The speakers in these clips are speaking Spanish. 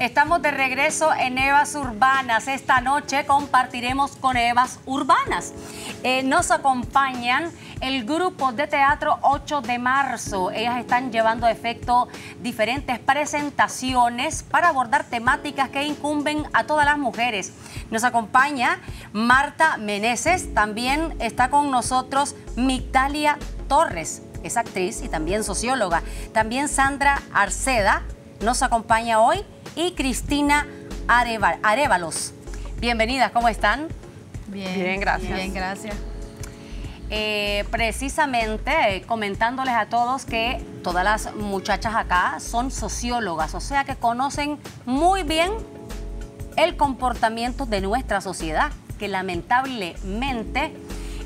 Estamos de regreso en Evas Urbanas. Esta noche compartiremos con Evas Urbanas. Eh, nos acompañan el grupo de teatro 8 de marzo. Ellas están llevando a efecto diferentes presentaciones para abordar temáticas que incumben a todas las mujeres. Nos acompaña Marta Meneses, también está con nosotros Migdalia Torres, es actriz y también socióloga. También Sandra Arceda nos acompaña hoy y Cristina Arevalos. Bienvenidas, ¿cómo están? Bien, bien gracias. Bien, gracias. Eh, precisamente eh, comentándoles a todos que todas las muchachas acá son sociólogas, o sea que conocen muy bien el comportamiento de nuestra sociedad, que lamentablemente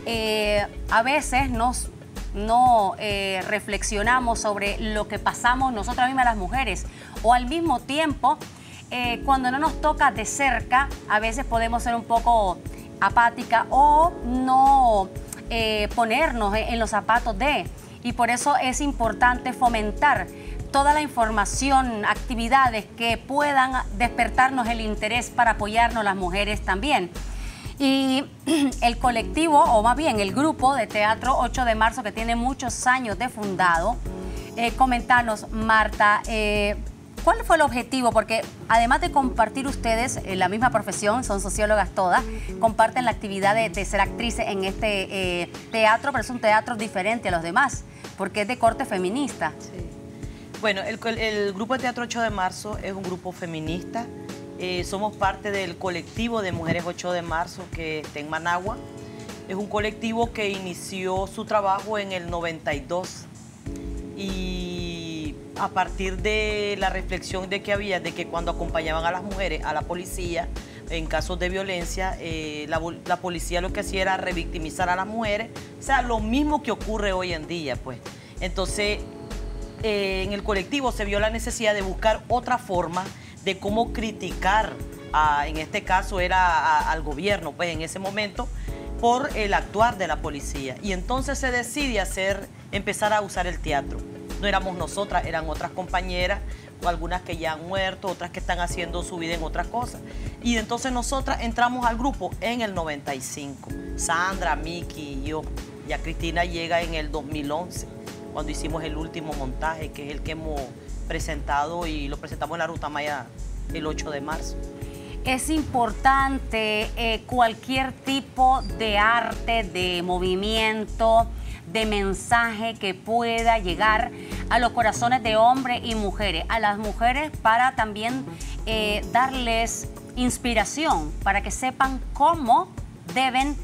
eh, a veces nos no reflexionamos sobre lo que pasamos nosotras mismas las mujeres o al mismo tiempo cuando no nos toca de cerca a veces podemos ser un poco apática o no eh, ponernos en los zapatos de. Y por eso es importante fomentar toda la información, actividades que puedan despertarnos el interés para apoyarnos las mujeres también. Y el colectivo, o más bien el grupo de Teatro 8 de Marzo, que tiene muchos años de fundado, eh, comentanos, Marta, eh, ¿Cuál fue el objetivo? Porque además de compartir ustedes en la misma profesión, son sociólogas todas, comparten la actividad de, ser actrices en este eh, teatro, pero es un teatro diferente a los demás, porque es de corte feminista. Bueno, el, Grupo de Teatro 8 de Marzo es un grupo feminista. Eh, somos parte del colectivo de Mujeres 8 de Marzo que está en Managua. Es un colectivo que inició su trabajo en el 92 y a partir de la reflexión de que había, de que cuando acompañaban a las mujeres a la policía, en casos de violencia, eh, la, policía lo que hacía era revictimizar a las mujeres, o sea, lo mismo que ocurre hoy en día, pues. Entonces, eh, en el colectivo se vio la necesidad de buscar otra forma de cómo criticar, en este caso era al gobierno, pues en ese momento, por el actuar de la policía. Y entonces se decide hacer, empezar a usar el teatro no éramos nosotras, eran otras compañeras, algunas que ya han muerto, otras que están haciendo su vida en otras cosas. Y entonces nosotras entramos al grupo en el 95. Sandra, Miki y yo. Ya Cristina llega en el 2011, cuando hicimos el último montaje, que es el que hemos presentado y lo presentamos en la Ruta Maya el 8 de marzo. Es importante eh, cualquier tipo de arte, de movimiento, de mensaje que pueda llegar a los corazones de hombres y mujeres, a las mujeres para también eh, darles inspiración, para que sepan cómo deben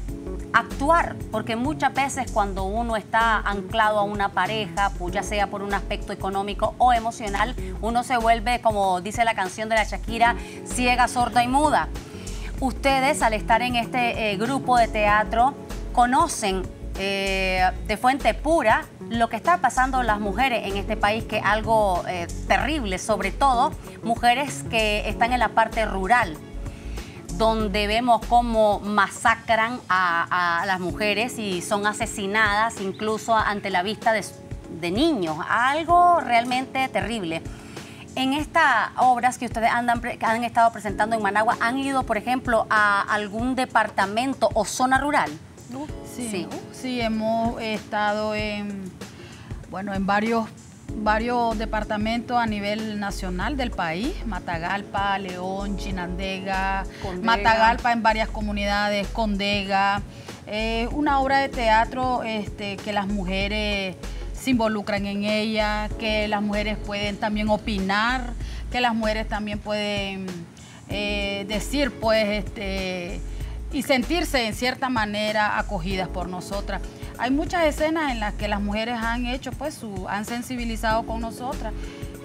actuar, porque muchas veces cuando uno está anclado a una pareja, pues ya sea por un aspecto económico o emocional, uno se vuelve, como dice la canción de la Shakira, ciega, sorda y muda. Ustedes al estar en este eh, grupo de teatro conocen eh, de fuente pura lo que está pasando las mujeres en este país, que es algo eh, terrible, sobre todo mujeres que están en la parte rural, donde vemos cómo masacran a, las mujeres y son asesinadas incluso ante la vista de, niños, algo realmente terrible. En estas obras que ustedes andan, han estado presentando en Managua, ¿han ido, por ejemplo, a algún departamento o zona rural? Sí, sí, hemos estado en, bueno, en varios, varios departamentos a nivel nacional del país, Matagalpa, León, Chinandega, Matagalpa en varias comunidades, Condega. una obra de teatro este, que las mujeres se involucran en ella, que las mujeres pueden también opinar, que las mujeres también pueden eh, decir, pues, este, y sentirse en cierta manera acogidas por nosotras. Hay muchas escenas en las que las mujeres han hecho, pues, su, han sensibilizado con nosotras.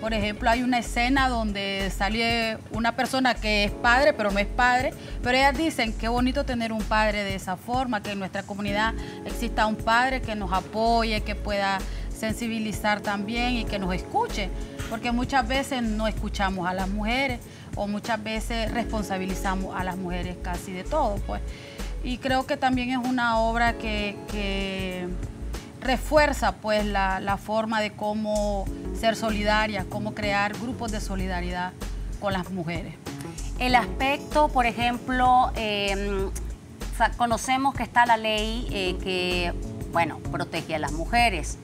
Por ejemplo, hay una escena donde sale una persona que es padre, pero no es padre, pero ellas dicen, qué bonito tener un padre de esa forma, que en nuestra comunidad exista un padre que nos apoye, que pueda sensibilizar también y que nos escuche. porque muchas veces no escuchamos a las mujeres o muchas veces responsabilizamos a las mujeres casi de todo, pues. Y creo que también es una obra que, refuerza pues la, forma de cómo ser solidaria, cómo crear grupos de solidaridad con las mujeres. El aspecto, por ejemplo, em, conocemos que está la ley eh, que, bueno, protege a las mujeres.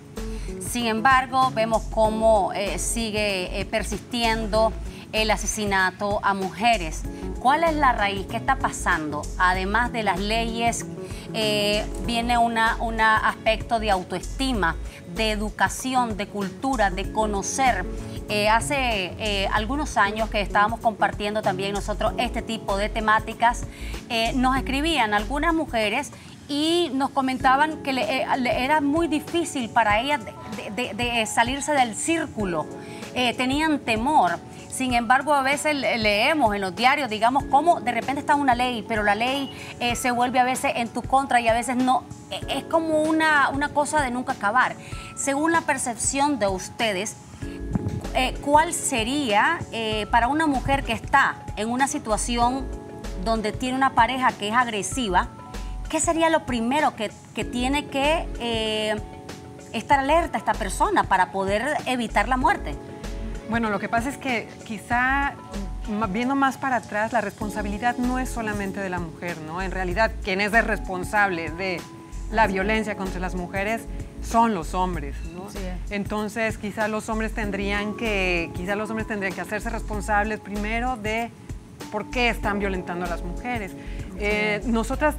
Sin embargo, vemos cómo eh, sigue eh, persistiendo el asesinato a mujeres. ¿Cuál es la raíz? ¿Qué está pasando? Además de las leyes, eh, viene un aspecto de autoestima, de educación, de cultura, de conocer. Eh, hace eh, algunos años que estábamos compartiendo también nosotros este tipo de temáticas, nos escribían algunas mujeres y nos comentaban que era muy difícil para ellas salirse del círculo, tenían temor. Sin embargo, a veces leemos en los diarios, digamos, cómo de repente está una ley, pero la ley eh, se vuelve a veces en tu contra y a veces no. E, es como una, una cosa de nunca acabar. Según la percepción de ustedes, eh, ¿cuál sería eh, para una mujer que está en una situación donde tiene una pareja que es agresiva, qué sería lo primero que, que tiene que estar alerta esta persona para poder evitar la muerte? Bueno, lo que pasa es que quizá viendo más para atrás, la responsabilidad no es solamente de la mujer, ¿no? En realidad, quien es el responsable de la violencia contra las mujeres son los hombres, ¿no? Entonces, quizá los hombres tendrían que, quizá los hombres tendrían que hacerse responsables primero de por qué están violentando a las mujeres. Eh, nosotras,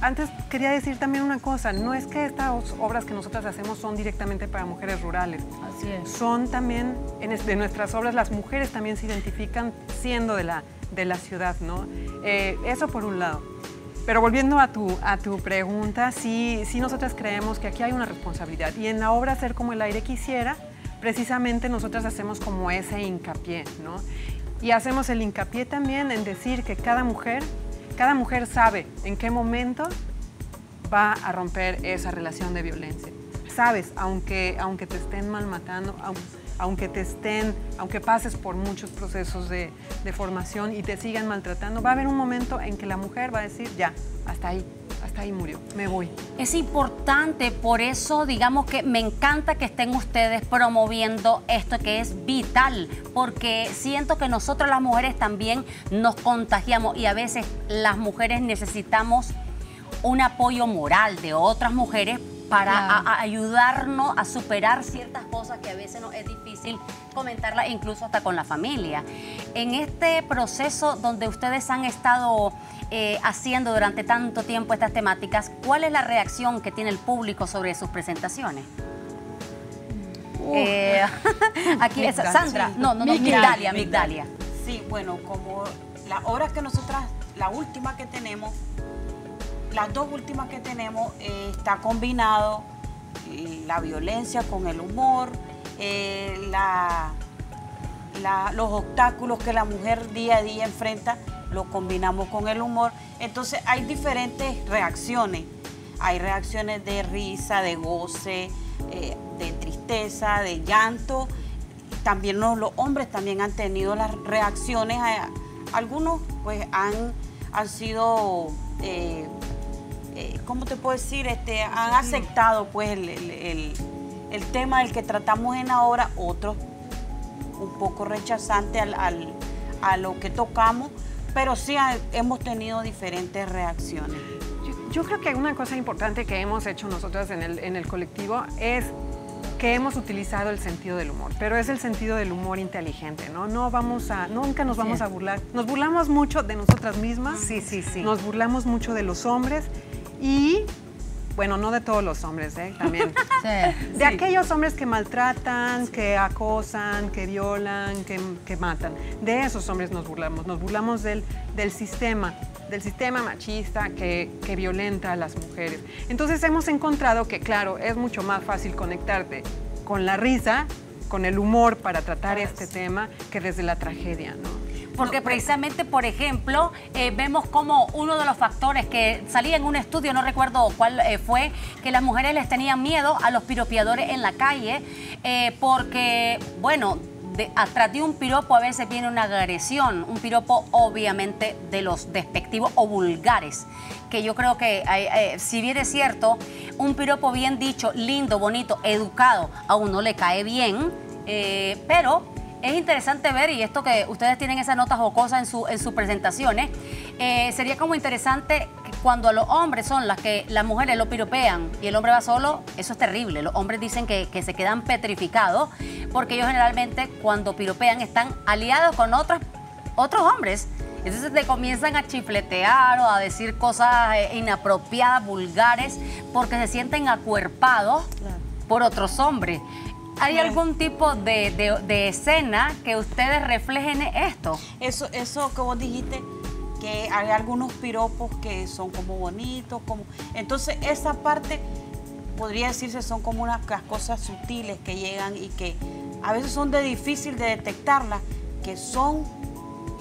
antes quería decir también una cosa, no es que estas obras que nosotras hacemos son directamente para mujeres rurales. Así es. Son también, en, de nuestras obras, las mujeres también se identifican siendo de la, de la ciudad, ¿no? Eh, eso por un lado. Pero volviendo a tu, a tu pregunta, sí, sí nosotras creemos que aquí hay una responsabilidad. Y en la obra Ser como el aire quisiera, precisamente nosotras hacemos como ese hincapié, ¿no? Y hacemos el hincapié también en decir que cada mujer cada mujer sabe en qué momento va a romper esa relación de violencia. Sabes, aunque, aunque te estén malmatando, aunque te estén, aunque pases por muchos procesos de, de, formación y te sigan maltratando, va a haber un momento en que la mujer va a decir, ya, hasta ahí, hasta ahí murió, me voy. Es importante, por eso digamos que me encanta que estén ustedes promoviendo esto que es vital, porque siento que nosotros las mujeres también nos contagiamos y a veces las mujeres necesitamos un apoyo moral de otras mujeres para ayudarnos a superar ciertas cosas que a veces nos es difícil comentarlas, incluso hasta con la familia. En este proceso donde ustedes han estado eh, haciendo durante tanto tiempo estas temáticas, ¿cuál es la reacción que tiene el público sobre sus presentaciones? Eh, aquí es Sandra, no, no, no, Migdalia, Migdalia. Sí, bueno, como las obras que nosotras, la última que tenemos, las dos últimas que tenemos, eh, está combinado la violencia con el humor, la, los obstáculos que la mujer día a día enfrenta lo combinamos con el humor. Entonces hay diferentes reacciones. Hay reacciones de risa, de goce, eh, de tristeza, de llanto. También los, hombres también han tenido las reacciones. algunos pues han, han sido, eh, eh, ¿cómo te puedo decir? Este, han aceptado pues el, tema del que tratamos en ahora, otros un poco rechazantes a lo que tocamos pero sí hemos tenido diferentes reacciones. Yo, creo que una cosa importante que hemos hecho nosotros en el, en el colectivo es que hemos utilizado el sentido del humor, pero es el sentido del humor inteligente, ¿no? No vamos a, nunca nos vamos a burlar. Nos burlamos mucho de nosotras mismas. Sí, sí, sí. Nos burlamos mucho de los hombres y bueno, no de todos los hombres, ¿eh? También. de aquellos hombres que maltratan, que acosan, que violan, que, matan. De esos hombres nos burlamos. Nos burlamos del, del sistema, del sistema machista que, que violenta a las mujeres. Entonces hemos encontrado que, claro, es mucho más fácil conectarte con la risa, con el humor para tratar este tema que desde la tragedia, ¿no? Porque precisamente, por ejemplo, eh, vemos como uno de los factores que salía en un estudio, no recuerdo cuál eh, fue, que las mujeres les tenían miedo a los piropiadores en la calle, eh, porque, bueno, de, atrás de un piropo a veces viene una agresión, un piropo obviamente de los despectivos o vulgares, que yo creo que eh, eh, si bien es cierto, un piropo bien dicho, lindo, bonito, educado, a uno le cae bien, eh, pero es interesante ver, y esto que ustedes tienen esas notas o cosas en, su, en sus presentaciones, sería como interesante cuando los hombres son las que las mujeres lo piropean y el hombre va solo, eso es terrible. Los hombres dicen que, se quedan petrificados porque ellos generalmente cuando piropean están aliados con otros, otros hombres. Entonces te comienzan a chifletear o a decir cosas eh, inapropiadas, vulgares, porque se sienten acuerpados por otros hombres. ¿Hay algún tipo de, de, escena que ustedes reflejen esto? Eso, eso que vos dijiste, que hay algunos piropos que son como bonitos, como entonces esa parte podría decirse son como unas cosas sutiles que llegan y que a veces son de difícil de detectarlas, que son,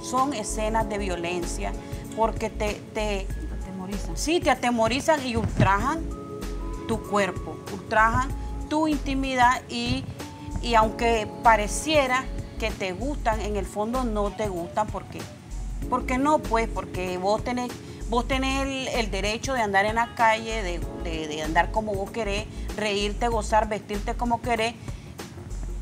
son escenas de violencia, porque te, te, atemorizan. Sí, te atemorizan y ultrajan tu cuerpo, ultrajan tu intimidad y, y aunque pareciera que te gustan, en el fondo no te gustan porque ¿Por qué no? Pues porque vos tenés, vos tenés el, derecho de andar en la calle, de, andar como vos querés, reírte, gozar, vestirte como querés,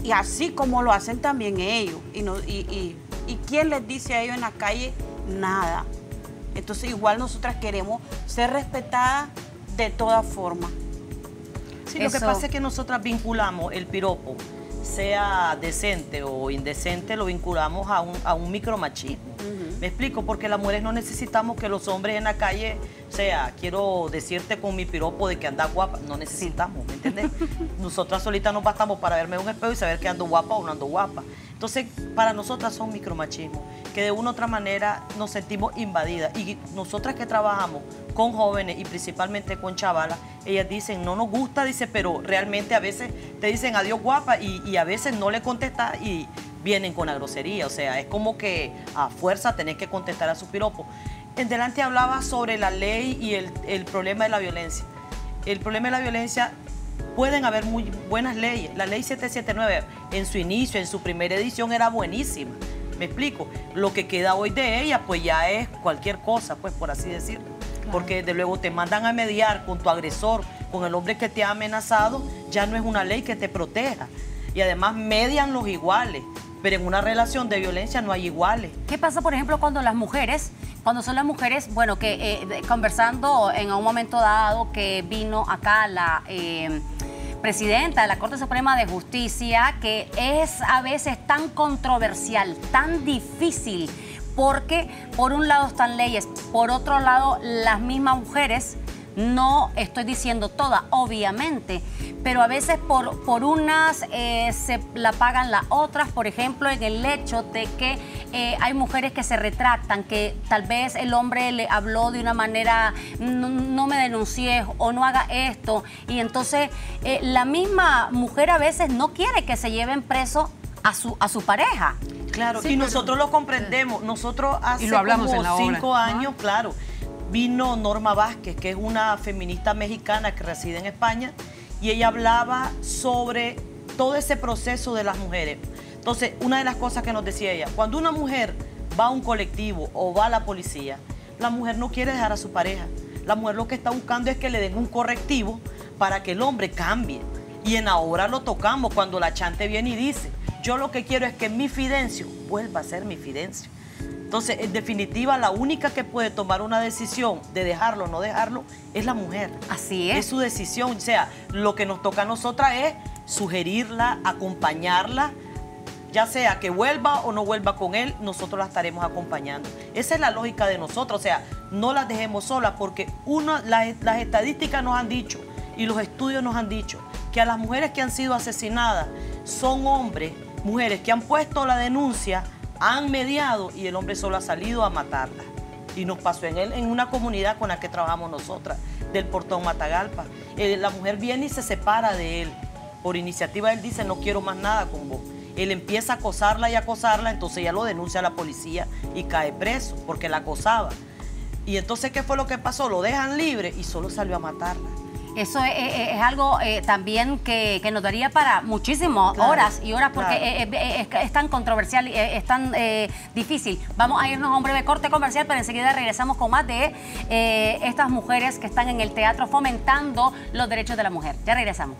y así como lo hacen también ellos. Y, no, y, y, quién les dice a ellos en la calle? Nada. Entonces igual nosotras queremos ser respetadas de todas formas. Sí, lo que pasa es que nosotras vinculamos el piropo, sea decente o indecente, lo vinculamos a un, a un micromachismo. Me explico, porque las mujeres no necesitamos que los hombres en la calle, o sea, quiero decirte con mi piropo de que andas guapa, no necesitamos, ¿me entiendes? Nosotras solitas nos bastamos para verme en un espejo y saber que ando guapa o no ando guapa. Entonces, para nosotras son micromachismos, que de una u otra manera nos sentimos invadidas. Y nosotras que trabajamos con jóvenes y principalmente con chavalas, ellas dicen, no nos gusta, dice, pero realmente a veces te dicen adiós guapa y, a veces no le contestas y vienen con la grosería. O sea, es como que a fuerza tenés que contestar a su piropo. En delante hablaba sobre la ley y el, problema de la violencia. El problema de la violencia pueden haber muy buenas leyes. La ley 779 en su inicio, en su primera edición, era buenísima. Me explico. Lo que queda hoy de ella, pues ya es cualquier cosa, pues por así decirlo. Porque desde luego te mandan a mediar con tu agresor, con el hombre que te ha amenazado, ya no es una ley que te proteja. Y además median los iguales pero en una relación de violencia no hay iguales. ¿Qué pasa, por ejemplo, cuando las mujeres, cuando son las mujeres, bueno, que eh, conversando en un momento dado que vino acá la... Eh, presidenta de la Corte Suprema de Justicia, que es a veces tan controversial, tan difícil, porque por un lado están leyes, por otro lado las mismas mujeres no estoy diciendo toda, obviamente, pero a veces por, por unas eh, se la pagan las otras, por ejemplo, en el hecho de que eh, hay mujeres que se retractan, que tal vez el hombre le habló de una manera, no, me denuncie o no haga esto, y entonces eh, la misma mujer a veces no quiere que se lleven preso a su, a su pareja. Claro, y nosotros lo comprendemos. Nosotros hace como cinco años, claro, vino Norma Vázquez, que es una feminista mexicana que reside en España, y ella hablaba sobre todo ese proceso de las mujeres. Entonces, una de las cosas que nos decía ella, cuando una mujer va a un colectivo o va a la policía, la mujer no quiere dejar a su pareja. La mujer lo que está buscando es que le den un correctivo para que el hombre cambie. Y en ahora lo tocamos cuando la chante viene y dice, yo lo que quiero es que mi Fidencio vuelva a ser mi Fidencio. Entonces, en definitiva, la única que puede tomar una decisión de dejarlo o no dejarlo es la mujer. Así es. Es su decisión. O sea, lo que nos toca a nosotras es sugerirla, acompañarla, ya sea que vuelva o no vuelva con él, nosotros la estaremos acompañando. Esa es la lógica de nosotros, o sea, no las dejemos solas porque uno, las, las estadísticas nos han dicho y los estudios nos han dicho que a las mujeres que han sido asesinadas son hombres, mujeres que han puesto la denuncia han mediado y el hombre solo ha salido a matarla. Y nos pasó en él, en una comunidad con la que trabajamos nosotras, del portón Matagalpa. Eh, la mujer viene y se separa de él. Por iniciativa él dice, no quiero más nada con vos. Él empieza a acosarla y acosarla, entonces ella lo denuncia a la policía y cae preso porque la acosaba. Y entonces, ¿qué fue lo que pasó? Lo dejan libre y solo salió a matarla. Eso es, es- es algo eh, también que, que nos daría para muchísimas Claro, horas y horas porque claro. es, es tan controversial y eh, es tan eh, difícil. Vamos a irnos a un breve corte comercial, pero enseguida regresamos con más de eh, estas mujeres que están en el teatro fomentando los derechos de la mujer. Ya regresamos.